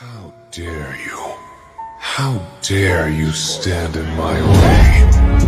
How dare you? How dare you stand in my way?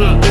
the